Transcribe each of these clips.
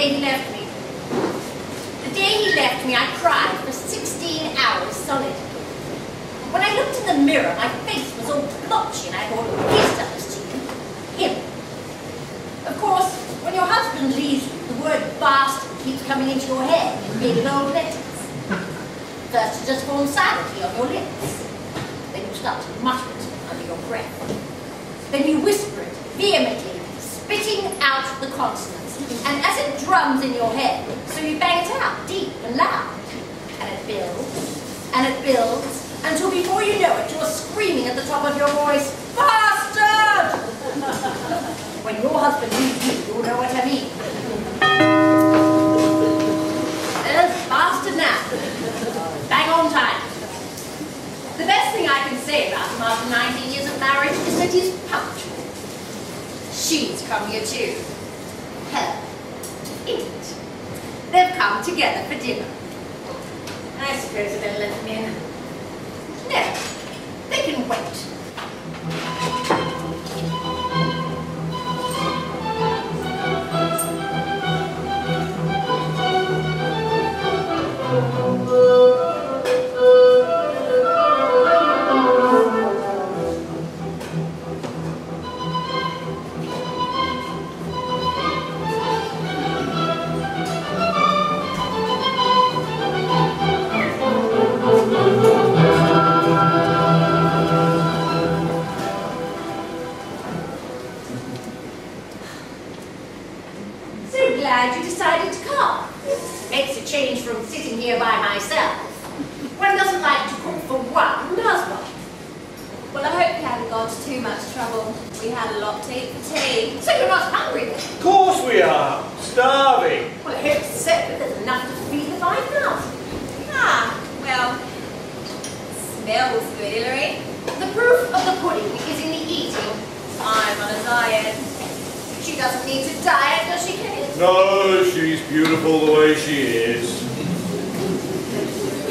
day he left me. The day he left me, I cried for 16 hours solid. When I looked in the mirror, my face was all blotchy, and I thought, done this to. Him. Of course, when your husband leaves you, the word bastard keeps coming into your head in big old letters. First, it just forms silently on your lips. Then you start to mutter it under your breath. Then you whisper it vehemently, spitting out the consonants. And as it drums in your head, so you bang it out deep and loud. And it builds, and it builds, until before you know it, you're screaming at the top of your voice, Bastard! when your husband leaves you, you'll know what I mean. There's bastard now. Bang on time. The best thing I can say about him after 19 years of marriage is that he's punctual. She's come here too. Her. To eat. They've come together for dinner. I suppose they'll let them in. No, they can wait. So Makes a change from sitting here by myself. One doesn't like to cook for one, does one? Well, I hope you haven't gone to too much trouble. We had a lot to eat for tea. So you're not hungry then? Of course we are. Starving. Well, I hope so. There's enough to feed the 5,000. Ah, well, smells good, Hillary. The proof of the pudding is in the eating. I'm on a diet. She doesn't need to diet, does she, Kate? No, she's beautiful the way she is.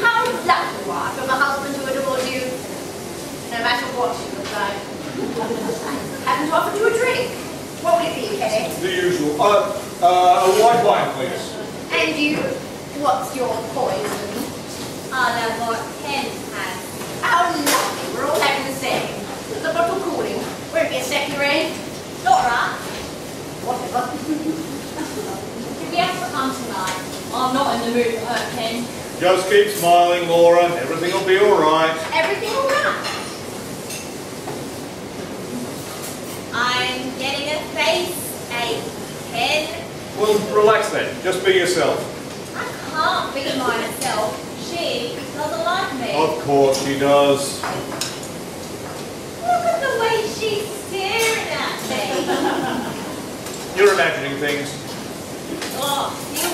How lucky you are from a husband who adores you, no matter what you look like. I haven't offered you a drink. What would it be, Kate? The usual. Uh, uh, a white wine, please. And you, what's your poison? I know what Ken has. How lovely, we're all having the same. The bottle cooling. Won't be a second. Not right. Whatever. Did we have to come tonight? I'm not in the mood for her, Ken. Just keep smiling, Laura. Everything will be all right. Everything all right? I'm getting a face ache, Ken. Well, relax then. Just be yourself. I can't be myself. She doesn't like me. Of course she does. Look at the way she's staring at me. You're imagining things. Oh, you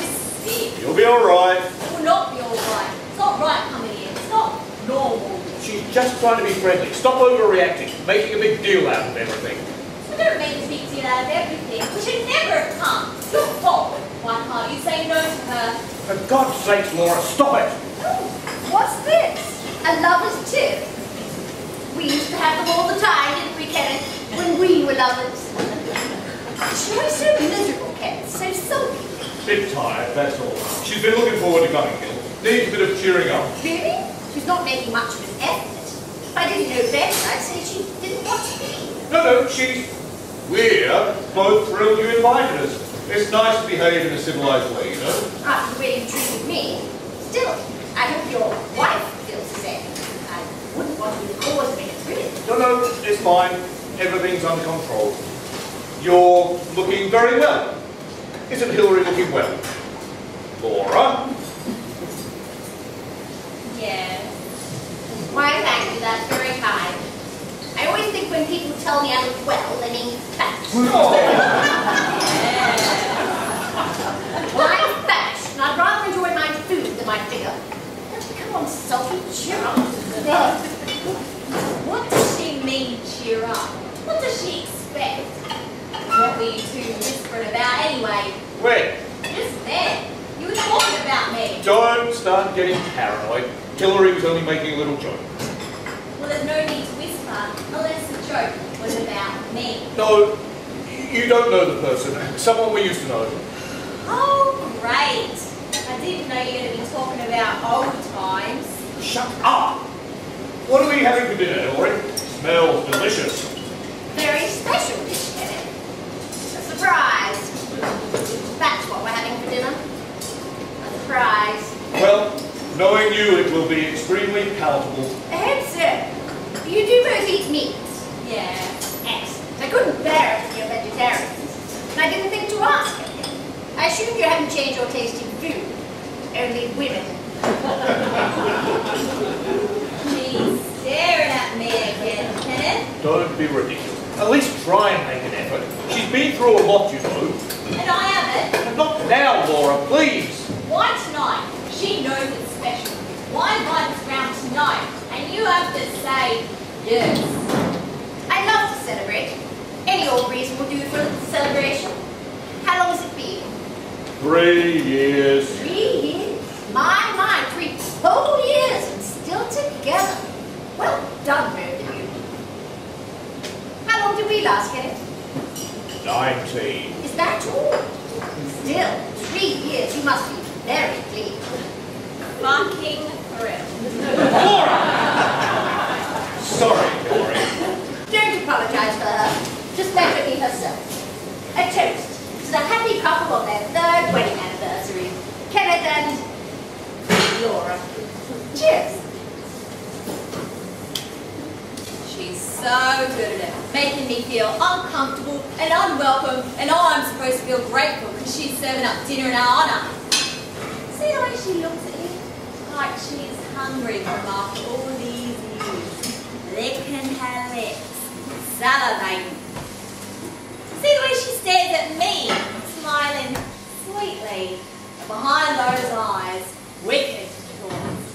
sick. You'll be all right. It will not be alright. It's not right coming in. It's not normal. She's just trying to be friendly. Stop overreacting, making a big deal out of everything. So don't make a big deal out of everything. We should never have come. It's your fault. Why can't you say no to her? For God's sake, Laura, stop it! Oh, what's this? A lover's tip? We used to have them all the time, didn't we, Kenneth? When we were lovers. Was so miserable, Kenneth, so sulky. Bit tired, that's all. She's been looking forward to coming here. Needs a bit of cheering up. Really? She's not making much of an effort. If I didn't know better, I'd say she didn't want to be. No, no, she's... We're both thrilled you invited us. It's nice to behave in a civilized way, you know? After the way you treated me. Still, I hope your wife feels the same. I wouldn't want to be the cause of it, really. No, no, it's fine. Everything's under control. You're looking very well. Isn't Hillary looking well? Laura? Yes. Why, thank you, that's very kind. I always think when people tell me I look well, they mean fat. Well, I'm fat, and I'd rather enjoy my food than my figure. Don't come on, Sophie, cheer up. What does she mean, cheer up? What does she expect? What were you two whispering about anyway? When? Just then. You were talking about me. Don't start getting paranoid. Hillary was only making a little joke. Well, there's no need to whisper unless the joke was about me. No, you don't know the person. Someone we used to know. Oh, great. I didn't know you were going to be talking about old times. Shut up! What are we having for dinner, Hillary? Smells delicious. Very special dish, Kenneth. A surprise. That's what we're having for dinner. A surprise. Well, knowing you, it will be extremely palatable. Ahead, sir. You do both eat meat. Yeah. Excellent. I couldn't bear it if you're vegetarians. And I didn't think to ask. I assume you haven't changed your taste in food. Only women. She's staring at me again, Kenneth. Don't be ridiculous. At least try and make an effort. She's been through a lot, you know. And I haven't. And not now, Laura, please. Why tonight? She knows it's special. Why invite us round tonight? And you have to say yes. I love to celebrate. Any old reason will do for the celebration. How long has it been? Three years. Three years. My, my, three whole years and still together. Well done, both of you. How long did we last, Kenneth? Nineteen. Is that all? Still, three years. You must be very pleased. Fucking Laura! Sorry, Hillary. Don't apologize for her. Just let her be herself. A toast to the happy couple on their third wedding anniversary. Kenneth and Laura. Cheers. She's so good at it, making me feel uncomfortable and unwelcome, and I'm supposed to feel grateful because she's serving up dinner in our honour. See the way she looks at Like she's hungry from after all these years. Licking her lips, salivating. See the way she stares at me, smiling sweetly, behind those eyes, wicked thoughts.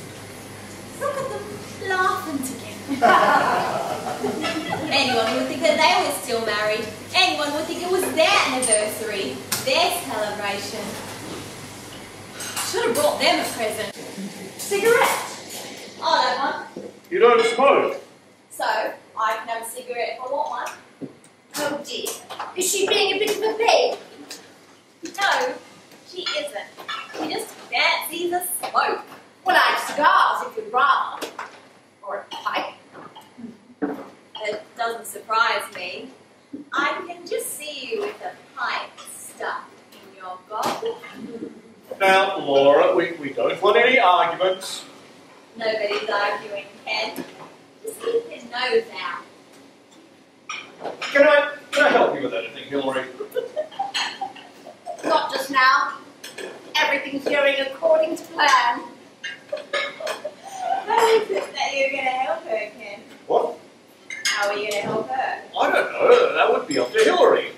Look at them laughing together. Anyone would think that they were still married. Anyone would think it was their anniversary, their celebration. Should have brought them a present. Cigarette. Oh, I'll have one. You don't smoke. So, I can have a cigarette if I want one. Oh dear. Is she being a bit of a babe? No, she isn't. She just fancies a smoke. Well, I have cigars if you'd rather. Or a pipe. It doesn't surprise me. I can just see you with a pipe stuck in your gob. Now, Laura, we, we don't want any arguments. Nobody's arguing, Ken. Just keep your nose out. Can I, can I help you with anything, Hillary? Not just now. Everything's going according to plan. How is it that you're going to help her, Ken? What? How are you going to help her? I don't know. That would be up to Hillary.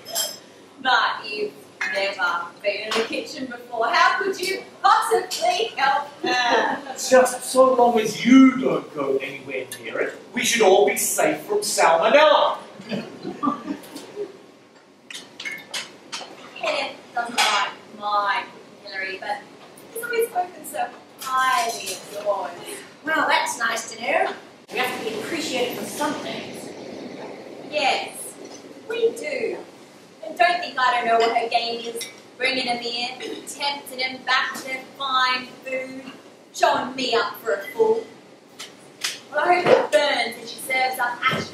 But you've never been in the kitchen before. How could you possibly help her? Just so long as you don't go anywhere near it, we should all be safe from salmonella. Kenneth doesn't like my Hillary, but he's always spoken so highly of yours. Well, that's nice to know. We have to be appreciated for something. Yes, we do. And don't think I don't know what her game is. Bringing him in, tempting him back to their fine food, showing me up for a fool. Well, I hope it burns and she serves up ashes.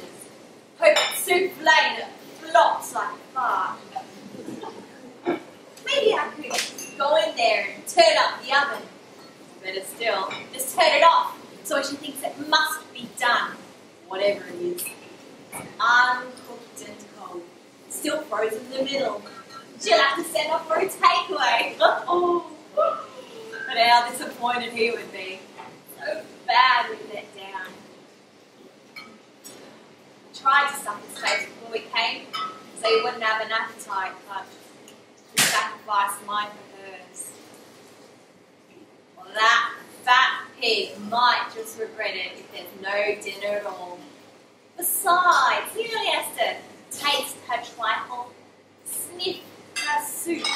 Hope it's souffle that flops like fart. Maybe I could go in there and turn up the oven. Better still, just turn it off so she thinks it must be done, whatever it is uncooked and cold, still frozen in the middle. She'll have to send off for a he would be. So badly let down. Tried to stuff his face before we came, so he wouldn't have an appetite, but he sacrificed mine for hers. Well, that fat pig might just regret it if there's no dinner at all. Besides, he only has to taste her trifle, sniff her soup,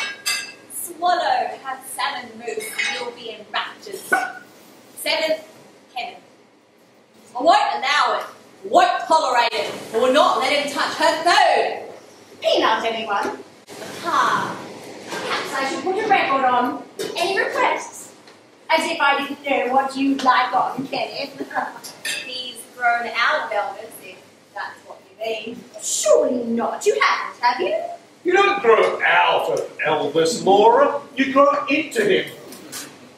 swallow her salmon mousse, and he'll be in raptures. Seventh, heaven. I won't allow it, won't tolerate it, I will not let him touch her food. Peanut, anyone? Ah, perhaps I should put a record on. Any requests? As if I didn't know what you'd like on, Kenneth. He's grown out of Elvis, if that's what you mean. Surely not. You haven't, have you? You don't grow out of Elvis, Laura. You grow into him.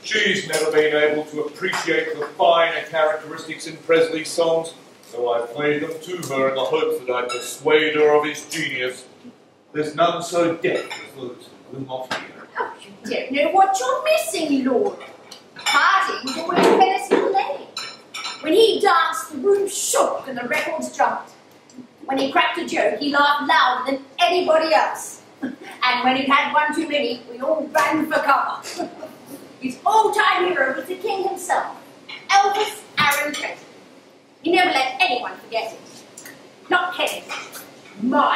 She's never been able to appreciate the finer characteristics in Presley's songs, so I played them to her in the hopes that I'd persuade her of his genius. There's none so deaf as those who not. Oh, you don't know what you're missing, Lord. Harding always Venice Lane. When he danced, the room shook and the records jumped. When he cracked a joke, he laughed louder than anybody else. And when he had one too many, we all ran for cover. His all-time hero was the king himself, Elvis Aaron Presley. He never let anyone forget it. Not Kenneth, my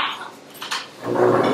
husband.